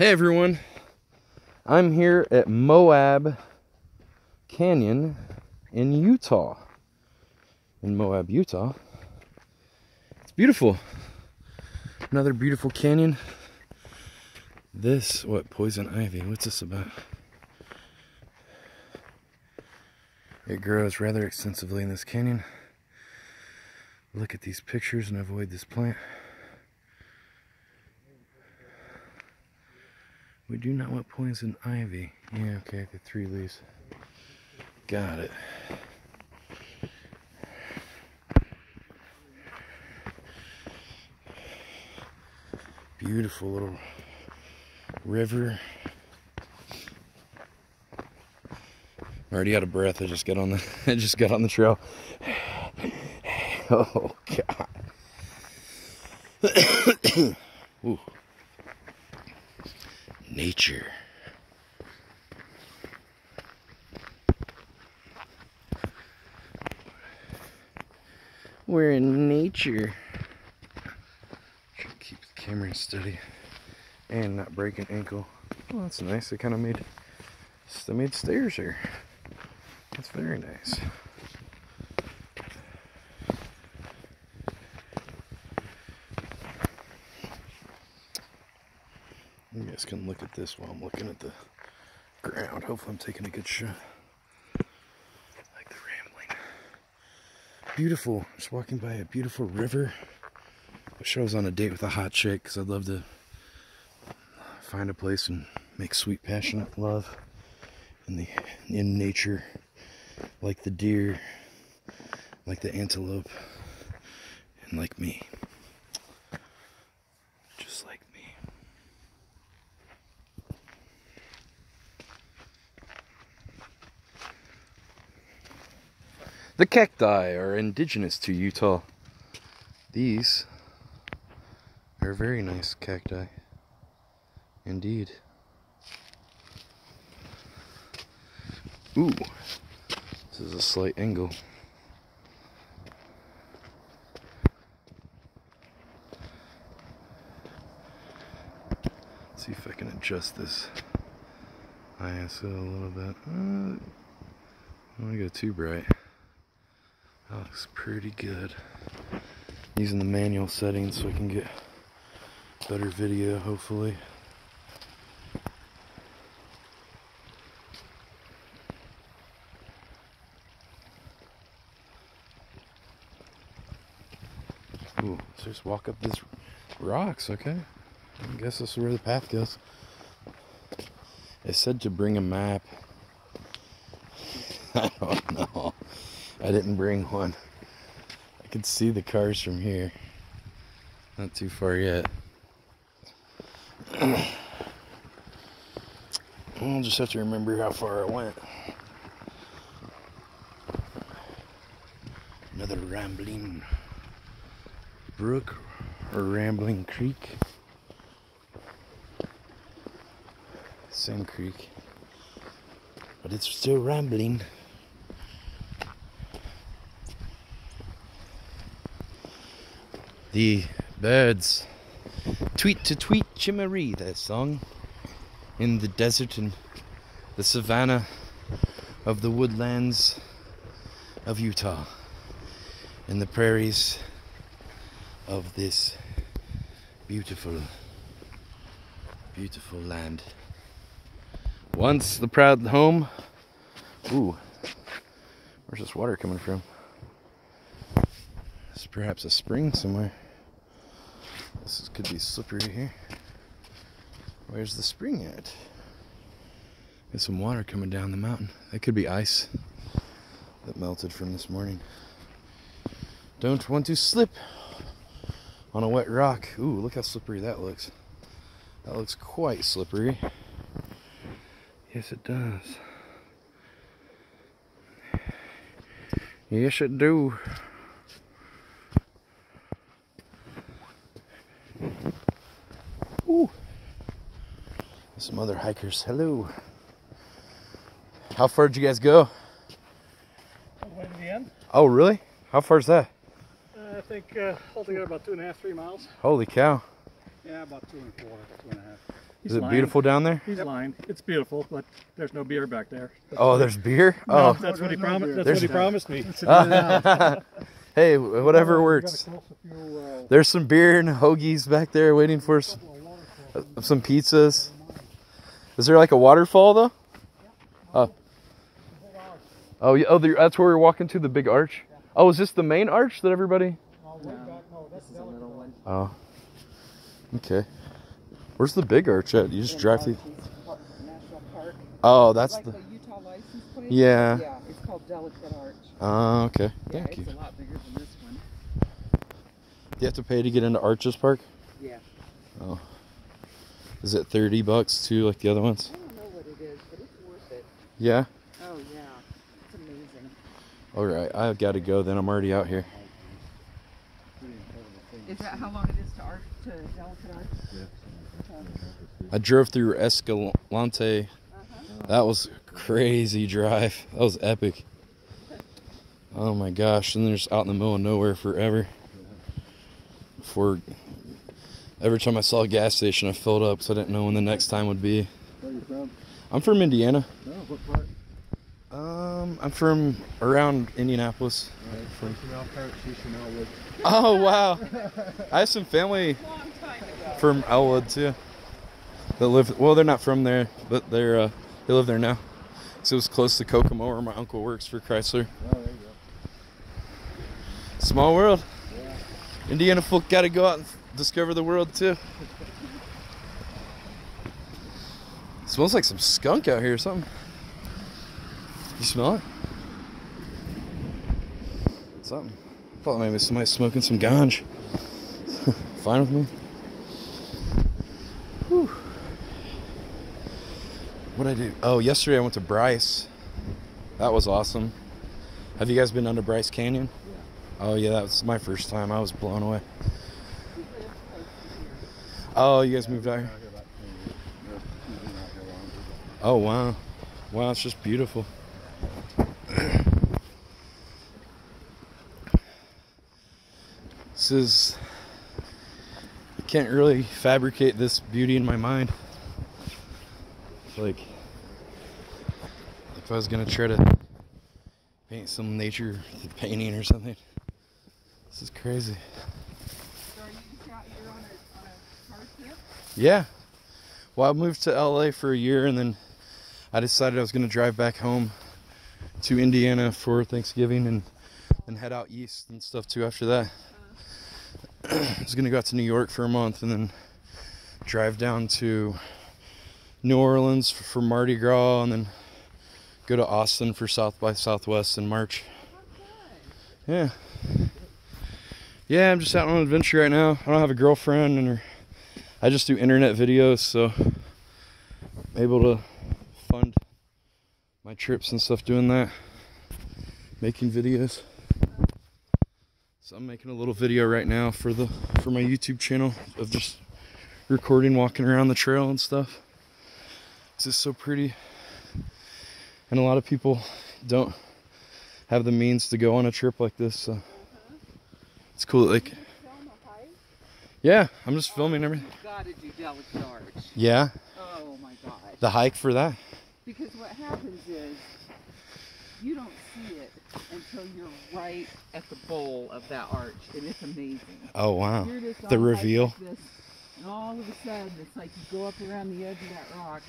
Hey everyone, I'm here at Moab Canyon in Utah. In Moab, Utah. It's beautiful. Another beautiful canyon. This, what, poison ivy? What's this about? It grows rather extensively in this canyon. Look at these pictures and avoid this plant. Do not want poison ivy. Yeah, okay, the three leaves. Got it. Beautiful little river. I'm already out of breath. I just got on the I just got on the trail. Oh god. Ooh nature. We're in nature. keep the camera steady and not break an ankle. Oh, that's nice. They kind of made, they made stairs here. That's very nice. You guys can look at this while I'm looking at the ground. Hopefully I'm taking a good shot. like the rambling. Beautiful. Just walking by a beautiful river. I wish I was on a date with a hot chick because I'd love to find a place and make sweet passionate love in the in nature like the deer like the antelope and like me The cacti are indigenous to Utah. These are very nice cacti. Indeed. Ooh, this is a slight angle. Let's see if I can adjust this ISO a little bit. Uh, I don't want to go too bright. Looks pretty good. Using the manual settings so I can get better video, hopefully. Ooh, so just walk up these rocks, okay. I guess this is where the path goes. It said to bring a map. I don't know. I didn't bring one. I can see the cars from here. Not too far yet. I'll just have to remember how far I went. Another rambling brook or rambling creek. Same creek. But it's still rambling. The birds tweet to tweet chimmery their song in the desert and the savannah of the woodlands of Utah in the prairies of this beautiful beautiful land. Once the proud home ooh where's this water coming from it's perhaps a spring somewhere this could be slippery here. Where's the spring at? There's some water coming down the mountain. That could be ice that melted from this morning. Don't want to slip on a wet rock. Ooh, look how slippery that looks. That looks quite slippery. Yes, it does. Yes, it do. Other hikers. Hello. How far did you guys go? Way to the end. Oh, really? How far is that? Uh, I think uh, altogether about two and a half, three miles. Holy cow. Yeah. Yeah, about two and a quarter, two and a half. He's Is it lying. beautiful down there? He's lying. It's beautiful, but there's no beer back there. Oh, there's beer. No, Oh, that's what he no promised. That's There's- what he promised me. hey, whatever works. There's some beer and hoagies back there waiting for us. Uh, Some pizzas. Is there like a waterfall though? Oh. Oh, yeah, oh, the, that's where we're walking to the big arch. Oh, is this the main arch that everybody? Oh. Okay. Where's the big arch at? You just drive through. National Park. Oh, that's like the. the Utah license plate. Yeah. Yeah, it's called Delicate Arch. Oh, okay. Yeah, Thank you. a lot bigger than this one. Do you have to pay to get into Arches Park? Yeah. Oh. Is it 30 bucks too, like the other ones? I don't know what it is, but it's worth it. Yeah. Oh yeah, it's amazing. All right, I've got to go then. I'm already out here. Is that how long it is to Arch to Delicate Arch? I drove through Escalante. Uh -huh. That was a crazy drive. That was epic. Oh my gosh! And then just out in the middle of nowhere forever. For every time I saw a gas station, I filled up, so I didn't know when the next time would be. Where you from? I'm from Indiana. No, what part? Um, I'm from around Indianapolis. Alright, from Chanel Park to Chanel Oh wow! I have some family from Elwood too. That live well, they're not from there, but they're uh, they live there now. So it was close to Kokomo, where my uncle works for Chrysler. Oh, there you go. Small world. Indiana folk got to go out and discover the world too. smells like some skunk out here or something. You smell it? Something. Thought maybe somebody smoking some ganj. Fine with me. Whew. What'd I do? Oh, yesterday I went to Bryce. That was awesome. Have you guys been under Bryce Canyon? Yeah. Oh yeah, that was my first time. I was blown away. Oh, you guys moved out here? Out here about 10 years. No, he's been out here longer, but- Oh wow, wow, it's just beautiful. This is. I can't really fabricate this beauty in my mind. Like, if I was gonna try to paint some nature painting or something, this is crazy. So are you just out here on a, on Yeah. Well, I moved to LA for a year and then I decided I was going to drive back home to Indiana for Thanksgiving and then head out east and stuff too after that. I was going to go out to New York for a month and then drive down to New Orleans for, for Mardi Gras and then go to Austin for South by Southwest in March. Yeah. Yeah, I'm just out on an adventure right now. I don't have a girlfriend and her I just do internet videos, so I'm able to fund my trips and stuff doing that. Making videos. So I'm making a little video right now for the for my YouTube channel of just recording walking around the trail and stuff. It's just so pretty. And a lot of people don't have the means to go on a trip like this, so it's cool. Like? Yeah, I'm just filming everything. You gotta do Delicate Arch. Yeah, Oh my god. the hike for that. Because what happens is you don't see it until you're right at the bowl of that arch, and it's amazing. Oh wow, the reveal. like this, and all of a sudden, it's like you go up around the edge of that rock,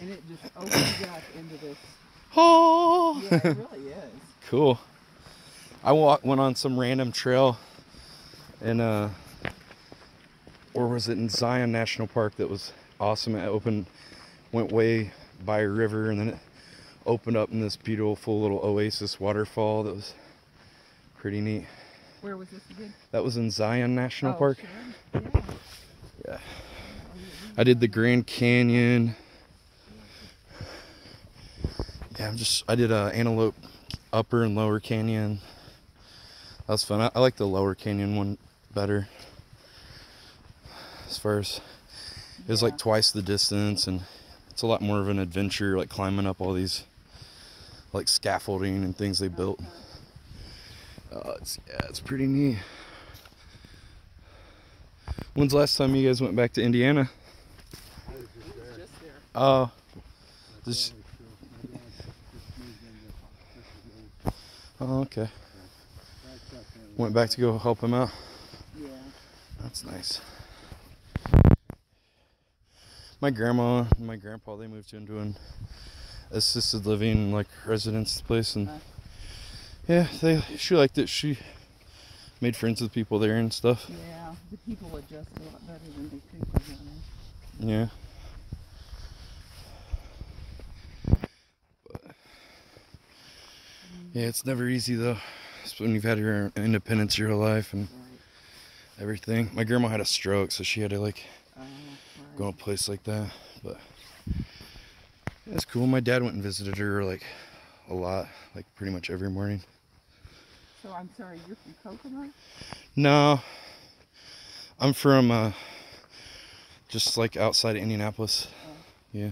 and it just opens up into this. Oh, Yeah, it really is. cool. I walk, went on some random trail in uh, or was it in Zion National Park that was awesome. It opened, went way by a river, and then it opened up in this beautiful little oasis waterfall that was pretty neat. Where was this again? That was in Zion National Oh, Park. sure. Yeah. I did the Grand Canyon. Yeah, I'm just I did uh, Antelope Upper and Lower Canyon. That was fun. I, I like the Lower Canyon one better. As far as it was Yeah. like twice the distance and it's a lot more of an adventure like climbing up all these like scaffolding and things they built. Uh, it's, yeah, it's pretty neat. When's the last time you guys went back to Indiana? I was just there. Just there. Oh, That's This- always true. My dad just moved in this- this is oh, okay. old. That's definitely- Went back to go help him out. Yeah. That's nice. My grandma and my grandpa they moved into an assisted living like residence place and Uh. yeah, they she liked it. She made friends with people there and stuff. Yeah. The people adjust a lot better than they think they're gonna. Yeah. But yeah, it's never easy though. It's when you've had your independence your whole life and Right. everything. My grandma had a stroke, so she had to like Uh, right. Go to a place like that. But that's cool. My dad went and visited her like a lot, like pretty much every morning. So I'm sorry, you're from Kokomo? No, I'm from uh, just like outside of Indianapolis. Oh. Yeah.